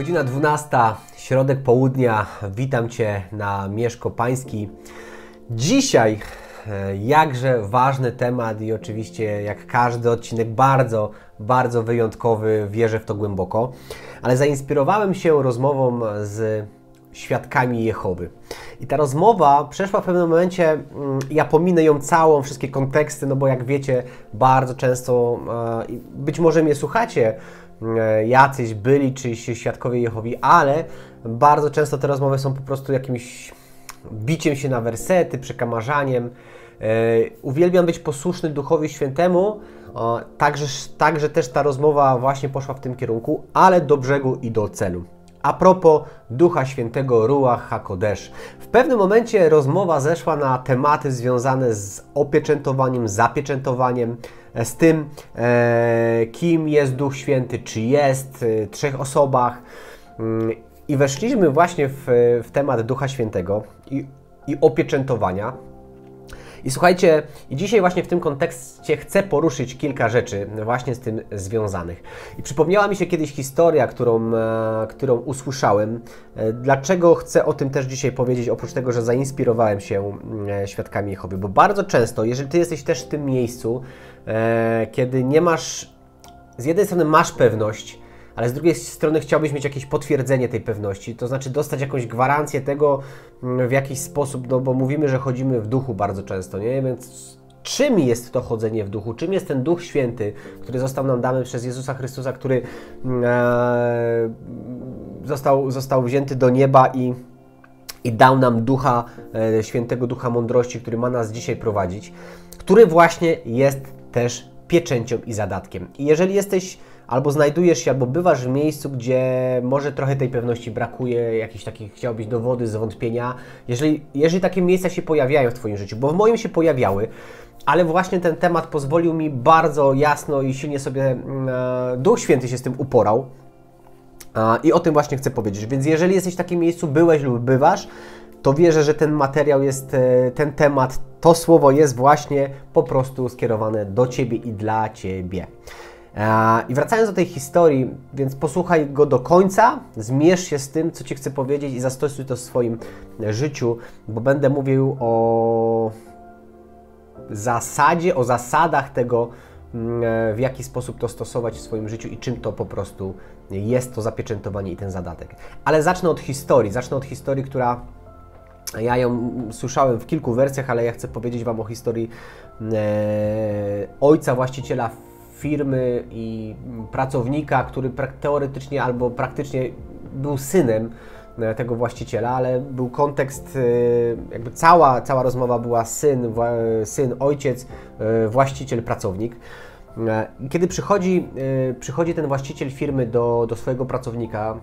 Godzina 12, środek południa. Witam Cię na Mieszko Pański. Dzisiaj e, jakże ważny temat i oczywiście jak każdy odcinek bardzo, bardzo wyjątkowy, wierzę w to głęboko, ale zainspirowałem się rozmową z świadkami Jehowy. I ta rozmowa przeszła w pewnym momencie, mm, ja pominę ją całą, wszystkie konteksty, no bo jak wiecie, bardzo często, e, być może mnie słuchacie, jacyś byli, czy świadkowie Jehowi, ale bardzo często te rozmowy są po prostu jakimś biciem się na wersety, przekamarzaniem. E, uwielbiam być posłuszny Duchowi Świętemu, także, także też ta rozmowa właśnie poszła w tym kierunku, ale do brzegu i do celu. A propos Ducha Świętego Ruach HaKodesh. W pewnym momencie rozmowa zeszła na tematy związane z opieczętowaniem, zapieczętowaniem, e, z tym, e, kim jest Duch Święty, czy jest, e, trzech osobach. Mm, I weszliśmy właśnie w, w temat Ducha Świętego i, i opieczętowania. I słuchajcie, dzisiaj właśnie w tym kontekście chcę poruszyć kilka rzeczy właśnie z tym związanych. I przypomniała mi się kiedyś historia, którą, e, którą usłyszałem. E, dlaczego chcę o tym też dzisiaj powiedzieć, oprócz tego, że zainspirowałem się e, świadkami Jehowy? Bo bardzo często, jeżeli Ty jesteś też w tym miejscu, kiedy nie masz, z jednej strony masz pewność, ale z drugiej strony chciałbyś mieć jakieś potwierdzenie tej pewności, to znaczy dostać jakąś gwarancję tego mm, w jakiś sposób, no bo mówimy, że chodzimy w duchu bardzo często, nie? Więc czym jest to chodzenie w duchu? Czym jest ten Duch Święty, który został nam dany przez Jezusa Chrystusa, który mm, e, został, został wzięty do nieba i i dał nam ducha, e, świętego ducha mądrości, który ma nas dzisiaj prowadzić, który właśnie jest też pieczęcią i zadatkiem. I jeżeli jesteś albo znajdujesz się, albo bywasz w miejscu, gdzie może trochę tej pewności brakuje, jakichś takich chciałbyś dowody, zwątpienia, jeżeli, jeżeli takie miejsca się pojawiają w Twoim życiu, bo w moim się pojawiały, ale właśnie ten temat pozwolił mi bardzo jasno i silnie sobie mm, e, Duch Święty się z tym uporał. I o tym właśnie chcę powiedzieć. Więc jeżeli jesteś w takim miejscu, byłeś lub bywasz, to wierzę, że ten materiał jest, e, ten temat, to słowo jest właśnie po prostu skierowane do Ciebie i dla Ciebie. I wracając do tej historii, więc posłuchaj go do końca, zmierz się z tym, co Ci chcę powiedzieć i zastosuj to w swoim życiu, bo będę mówił o zasadzie, o zasadach tego, mm, w jaki sposób to stosować w swoim życiu i czym to po prostu jest to zapieczętowanie i ten zadatek. Ale zacznę od historii. Zacznę od historii, która ja ją słyszałem w kilku wersjach, ale ja chcę powiedzieć Wam o historii e, ojca właściciela firmy i pracownika, który teoretycznie albo praktycznie był synem e, tego właściciela, ale był kontekst, e, jakby cała, cała rozmowa była syn, syn, ojciec, e, właściciel, pracownik. Kiedy przychodzi, przychodzi ten właściciel firmy do, do swojego pracownika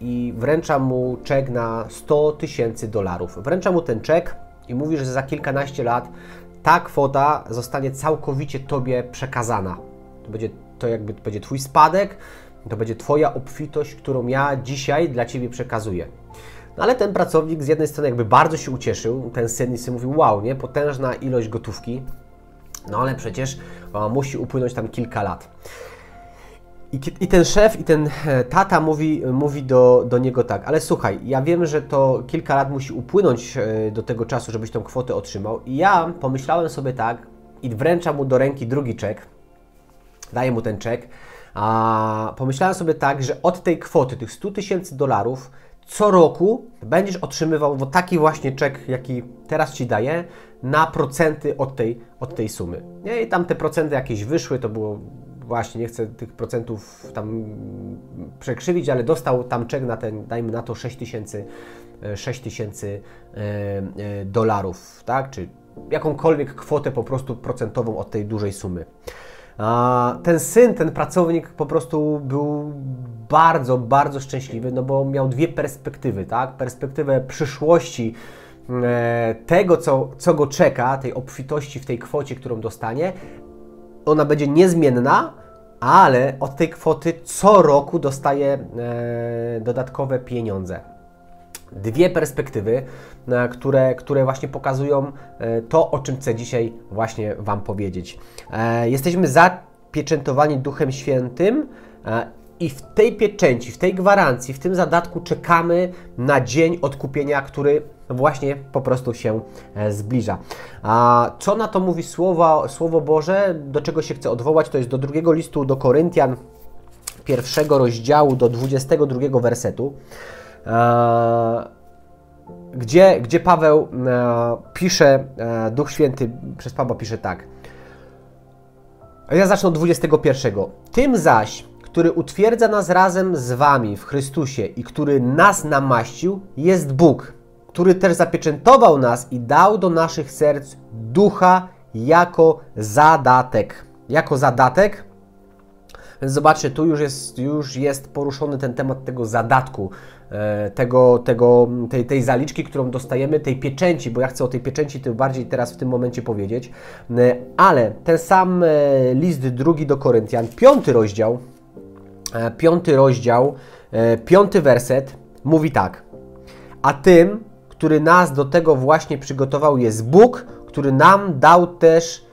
i wręcza mu czek na 100 tysięcy dolarów. Wręcza mu ten czek i mówi, że za kilkanaście lat ta kwota zostanie całkowicie Tobie przekazana. To będzie to jakby to będzie Twój spadek, to będzie Twoja obfitość, którą ja dzisiaj dla Ciebie przekazuję. No ale ten pracownik z jednej strony jakby bardzo się ucieszył, ten syn i sobie mówił, wow, nie, potężna ilość gotówki, no ale przecież o, musi upłynąć tam kilka lat. I, I, ten szef i ten e, tata mówi, mówi do, do niego tak, ale słuchaj, ja wiem, że to kilka lat musi upłynąć e, do tego czasu, żebyś tą kwotę otrzymał. I ja pomyślałem sobie tak i wręczam mu do ręki drugi czek, daję mu ten czek, a pomyślałem sobie tak, że od tej kwoty, tych 100 tysięcy dolarów, co roku będziesz otrzymywał taki właśnie czek, jaki teraz Ci daję, na procenty od tej, od tej sumy. Nie? I tam te procenty jakieś wyszły, to było właśnie, nie chcę tych procentów tam przekrzywić, ale dostał tam czek na ten, dajmy na to 6 tysięcy 6 tysięcy e, e, dolarów, tak? Czy jakąkolwiek kwotę po prostu procentową od tej dużej sumy. Ten syn, ten pracownik po prostu był bardzo, bardzo szczęśliwy, no bo miał dwie perspektywy, tak? Perspektywę przyszłości, e, tego, co, co go czeka, tej obfitości w tej kwocie, którą dostanie. Ona będzie niezmienna, ale od tej kwoty co roku dostaje e, dodatkowe pieniądze dwie perspektywy, które, które właśnie pokazują e, to, o czym chcę dzisiaj właśnie Wam powiedzieć. E, jesteśmy zapieczętowani Duchem Świętym i w tej pieczęci, w tej gwarancji, w tym zadatku czekamy na dzień odkupienia, który właśnie po prostu się e, zbliża. A co na to mówi Słowo, Słowo Boże, do czego się chcę odwołać, to jest do drugiego listu do Koryntian, pierwszego rozdziału do 22 wersetu, e, gdzie, gdzie Paweł e, pisze, Duch Święty przez Pawła pisze tak. Ja zacznę od 21. Tym zaś, który utwierdza nas razem z Wami w Chrystusie i który nas namaścił, jest Bóg, który też zapieczętował nas i dał do naszych serc ducha jako zadatek. Jako zadatek. Więc zobaczcie, tu już jest, już jest poruszony ten temat tego zadatku, e, tego, tego, tej, tej zaliczki, którą dostajemy, tej pieczęci, bo ja chcę o tej pieczęci tym bardziej teraz w tym momencie powiedzieć. E, ale ten sam e, list drugi do Koryntian, piąty rozdział, piąty rozdział, piąty werset mówi tak. A tym, który nas do tego właśnie przygotował, jest Bóg, który nam dał też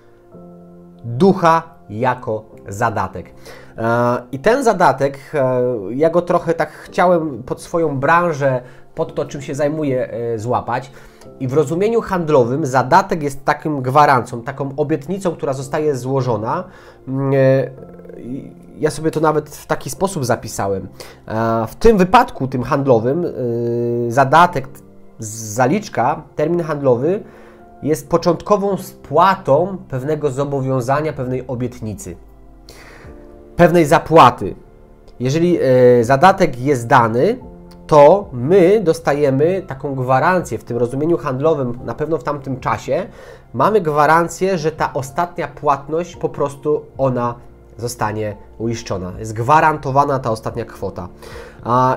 ducha jako zadatek. E, I ten zadatek, e, ja go trochę tak chciałem pod swoją branżę, pod to, czym się zajmuję, e, złapać. I w rozumieniu handlowym zadatek jest takim gwarancją, taką obietnicą, która zostaje złożona. Mm, ja sobie to nawet w taki sposób zapisałem. W tym wypadku, tym handlowym, zadatek, zaliczka, termin handlowy jest początkową spłatą pewnego zobowiązania, pewnej obietnicy, pewnej zapłaty. Jeżeli e, zadatek jest dany, to my dostajemy taką gwarancję w tym rozumieniu handlowym, na pewno w tamtym czasie, mamy gwarancję, że ta ostatnia płatność po prostu ona zostanie uiszczona. Jest gwarantowana ta ostatnia kwota.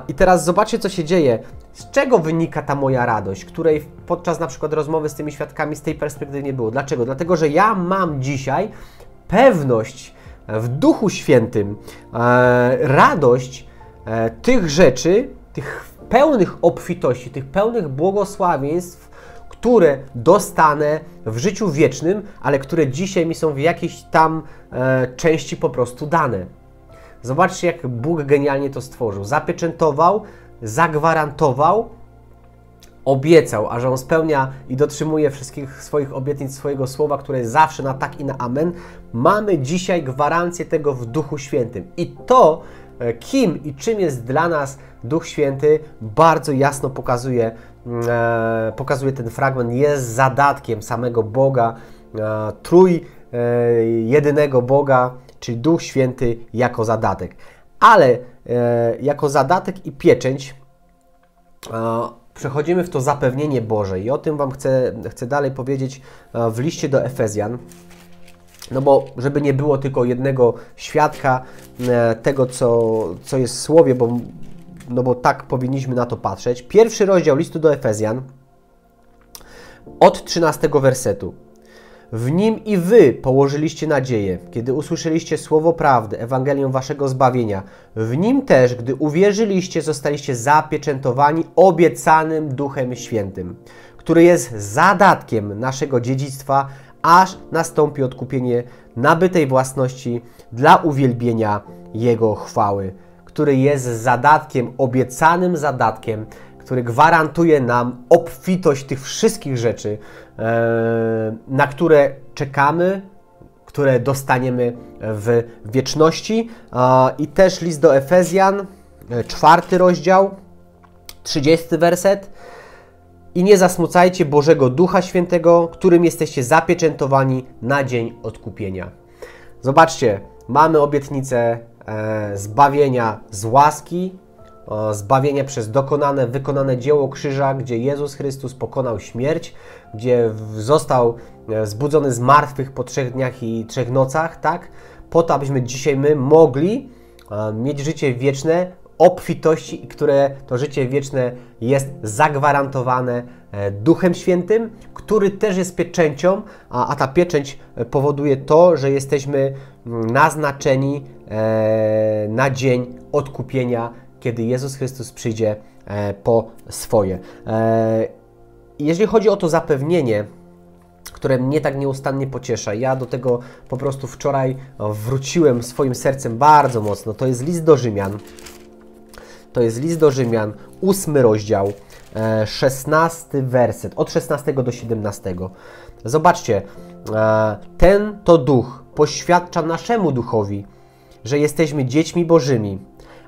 I teraz zobaczcie, co się dzieje. Z czego wynika ta moja radość, której podczas na przykład rozmowy z tymi świadkami z tej perspektywy nie było? Dlaczego? Dlatego, że ja mam dzisiaj pewność w Duchu Świętym, e, radość e, tych rzeczy, tych pełnych obfitości, tych pełnych błogosławieństw, które dostanę w życiu wiecznym, ale które dzisiaj mi są w jakiejś tam e, części po prostu dane. Zobaczcie, jak Bóg genialnie to stworzył. Zapieczętował, zagwarantował, obiecał, a że On spełnia i dotrzymuje wszystkich swoich obietnic, swojego słowa, które jest zawsze na tak i na amen. Mamy dzisiaj gwarancję tego w Duchu Świętym. I to, e, kim i czym jest dla nas Duch Święty, bardzo jasno pokazuje, mm, e, pokazuje ten fragment. Jest zadatkiem samego Boga, e, trój jedynego Boga, czyli Duch Święty jako zadatek. Ale jako zadatek i pieczęć przechodzimy w to zapewnienie Boże i o tym Wam chcę, chcę dalej powiedzieć e, w liście do Efezjan. No bo żeby nie było tylko jednego świadka e, tego, co, co jest w Słowie, bo, no bo tak powinniśmy na to patrzeć. Pierwszy rozdział listu do Efezjan od 13 wersetu. W nim i wy położyliście nadzieję, kiedy usłyszeliście słowo prawdy, Ewangelię waszego zbawienia. W nim też, gdy uwierzyliście, zostaliście zapieczętowani obiecanym Duchem Świętym, który jest zadatkiem naszego dziedzictwa, aż nastąpi odkupienie nabytej własności dla uwielbienia Jego chwały, który jest zadatkiem, obiecanym zadatkiem, który gwarantuje nam obfitość tych wszystkich rzeczy, e, na które czekamy, które dostaniemy w wieczności. I też list do Efezjan, e, czwarty rozdział, trzydziesty werset. I nie zasmucajcie Bożego Ducha Świętego, którym jesteście zapieczętowani na dzień odkupienia. Zobaczcie, mamy obietnicę e, zbawienia z łaski, zbawienie przez dokonane, wykonane dzieło krzyża, gdzie Jezus Chrystus pokonał śmierć, gdzie został e, zbudzony z martwych po trzech dniach i trzech nocach, tak? Po to, abyśmy dzisiaj my mogli e, mieć życie wieczne, obfitości, które to życie wieczne jest zagwarantowane e, Duchem Świętym, który też jest pieczęcią, a, a ta pieczęć powoduje to, że jesteśmy mm, naznaczeni na dzień odkupienia kiedy Jezus Chrystus przyjdzie e, po swoje. E, jeżeli chodzi o to zapewnienie, które mnie tak nieustannie pociesza. Ja do tego po prostu wczoraj wróciłem swoim sercem bardzo mocno. To jest list do Rzymian. To jest list do Rzymian, ósmy rozdział, e, szesnasty werset, od 16 do 17. Zobaczcie, ten to duch poświadcza naszemu duchowi, że jesteśmy dziećmi Bożymi.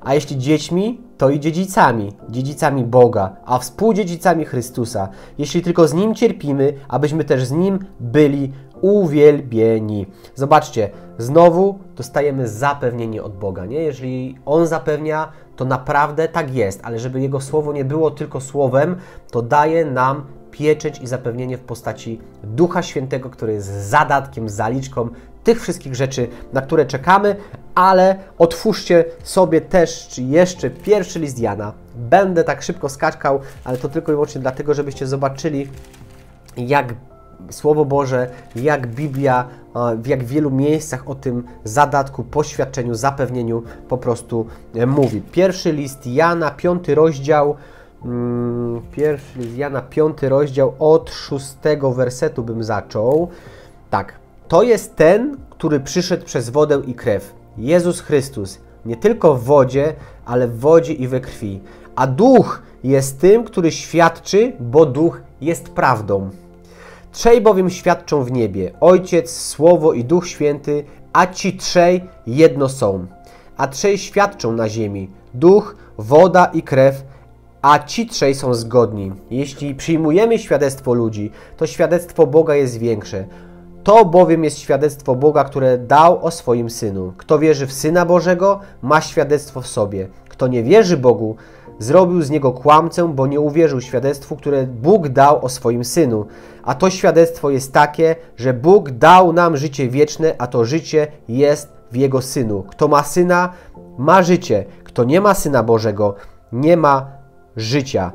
A jeśli dziećmi, to i dziedzicami, dziedzicami Boga, a współdziedzicami Chrystusa, jeśli tylko z Nim cierpimy, abyśmy też z Nim byli uwielbieni. Zobaczcie, znowu dostajemy zapewnienie od Boga, nie? Jeżeli On zapewnia, to naprawdę tak jest, ale żeby Jego słowo nie było tylko słowem, to daje nam pieczęć i zapewnienie w postaci Ducha Świętego, który jest zadatkiem, zaliczką tych wszystkich rzeczy, na które czekamy, ale otwórzcie sobie też jeszcze pierwszy list Jana. Będę tak szybko skakał, ale to tylko i wyłącznie dlatego, żebyście zobaczyli, jak Słowo Boże, jak Biblia w jak wielu miejscach o tym zadatku, poświadczeniu, zapewnieniu po prostu e, mówi. Pierwszy list Jana, piąty rozdział, mm, pierwszy list Jana, piąty rozdział, od szóstego wersetu bym zaczął. Tak, to jest ten, który przyszedł przez wodę i krew. Jezus Chrystus, nie tylko w wodzie, ale w wodzie i we krwi. A duch jest tym, który świadczy, bo duch jest prawdą. Trzej bowiem świadczą w niebie: Ojciec, Słowo i Duch Święty, a ci trzej jedno są. A trzej świadczą na ziemi: Duch, woda i krew, a ci trzej są zgodni. Jeśli przyjmujemy świadectwo ludzi, to świadectwo Boga jest większe. To bowiem jest świadectwo Boga, które dał o swoim Synu. Kto wierzy w Syna Bożego, ma świadectwo w sobie. Kto nie wierzy Bogu, zrobił z niego kłamcę, bo nie uwierzył świadectwu, które Bóg dał o swoim Synu. A to świadectwo jest takie, że Bóg dał nam życie wieczne, a to życie jest w Jego Synu. Kto ma Syna, ma życie. Kto nie ma Syna Bożego, nie ma życia.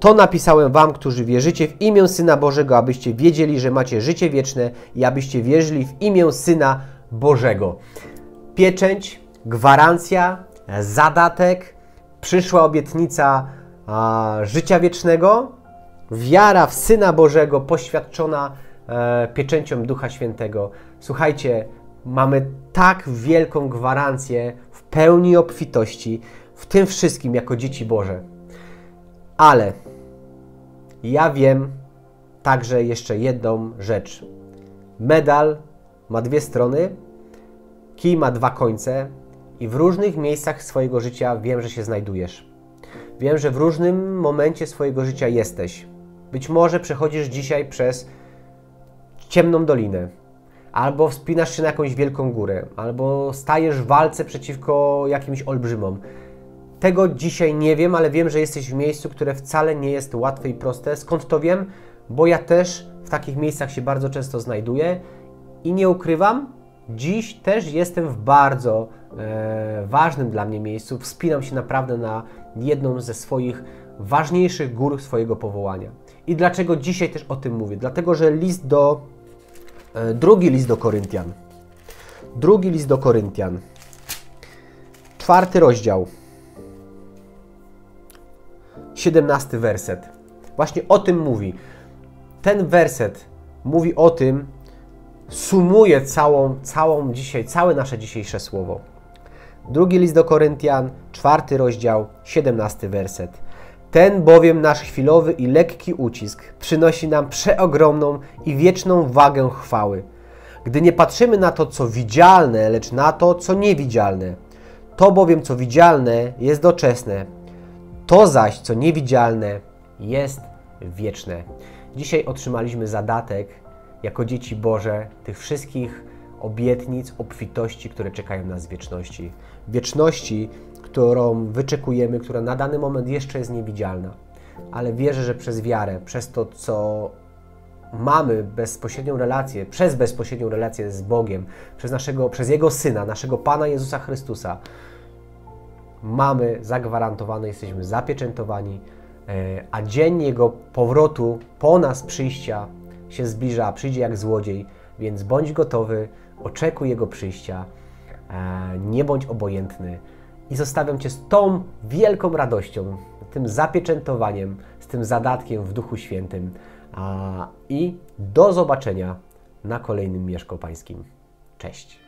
To napisałem wam, którzy wierzycie w imię Syna Bożego, abyście wiedzieli, że macie życie wieczne i abyście wierzyli w imię Syna Bożego. Pieczęć, gwarancja, zadatek, przyszła obietnica a, życia wiecznego, wiara w Syna Bożego poświadczona e, pieczęcią Ducha Świętego. Słuchajcie, mamy tak wielką gwarancję w pełni obfitości w tym wszystkim jako dzieci Boże. Ale ja wiem także jeszcze jedną rzecz. Medal ma dwie strony, kij ma dwa końce i w różnych miejscach swojego życia wiem, że się znajdujesz. Wiem, że w różnym momencie swojego życia jesteś. Być może przechodzisz dzisiaj przez ciemną dolinę, albo wspinasz się na jakąś wielką górę, albo stajesz w walce przeciwko jakimś olbrzymom. Tego dzisiaj nie wiem, ale wiem, że jesteś w miejscu, które wcale nie jest łatwe i proste. Skąd to wiem? Bo ja też w takich miejscach się bardzo często znajduję i nie ukrywam, dziś też jestem w bardzo e, ważnym dla mnie miejscu. Wspinam się naprawdę na jedną ze swoich ważniejszych gór swojego powołania. I dlaczego dzisiaj też o tym mówię? Dlatego, że list do, e, drugi list do Koryntian, drugi list do Koryntian, czwarty rozdział, 17 werset. Właśnie o tym mówi. Ten werset mówi o tym, sumuje całą, całą dzisiaj, całe nasze dzisiejsze słowo. Drugi list do Koryntian, czwarty rozdział, 17 werset. Ten bowiem nasz chwilowy i lekki ucisk przynosi nam przeogromną i wieczną wagę chwały, gdy nie patrzymy na to, co widzialne, lecz na to, co niewidzialne. To bowiem, co widzialne, jest doczesne, to zaś, co niewidzialne, jest wieczne. Dzisiaj otrzymaliśmy zadatek jako dzieci Boże tych wszystkich obietnic, obfitości, które czekają nas w wieczności. Wieczności, którą wyczekujemy, która na dany moment jeszcze jest niewidzialna. Ale wierzę, że przez wiarę, przez to, co mamy bezpośrednią relację, przez bezpośrednią relację z Bogiem, przez, naszego, przez Jego Syna, naszego Pana Jezusa Chrystusa, mamy zagwarantowane, jesteśmy zapieczętowani, e, a dzień Jego powrotu po nas przyjścia się zbliża, przyjdzie jak złodziej, więc bądź gotowy, oczekuj Jego przyjścia, e, nie bądź obojętny i zostawiam Cię z tą wielką radością, tym zapieczętowaniem, z tym zadatkiem w Duchu Świętym. I do zobaczenia na kolejnym Mieszko Pańskim. Cześć.